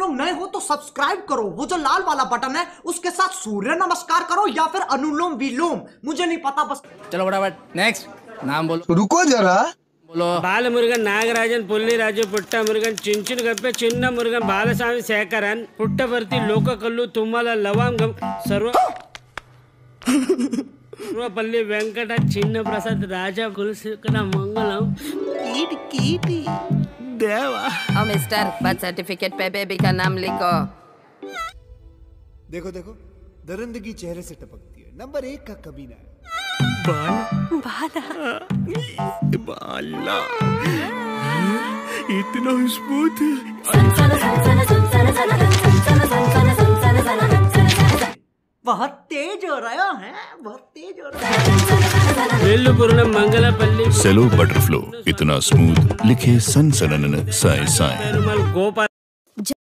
लोग नए हो तो सब्सक्राइब करो। वो जो लाल वाला बटन है उसके साथ सूर्य नमस्कार करो या फिर अनुलोम विलोम। मुझे नहीं पता बस चलो बराबर नेक्स्ट नाम बोलो। रुको जरा। बोलो। बाल मुर्गन नागराजन पुल्ली राजू पुट्टा मुर्गन चिंचिन गप्पे चिन्न मुरुगन बालस्वामी शेखरन लोक कल्लू तुम्हारा लवांग सर्व तो- सर्वपल्ली वेंकट चिन्ना प्रसाद राजा कुलशेखर मंगलम। कीट कीटी। और मिस्टर बर्थ सर्टिफिकेट पे बेबी का नाम लिखो। देखो देखो दरिंदगी चेहरे से टपकती है। नंबर एक का कमीना है। इतना स्मूथ बहुत तेज हो रहा है? बहुत तेज हो रहा है। வேலுபுரம் மங்களப்பள்ளி செலோ பட்டர்ஃப்ளோ இத்தனா ஸ்மூத் லிக்கே சன்சனன சாய் சாய் கோபால்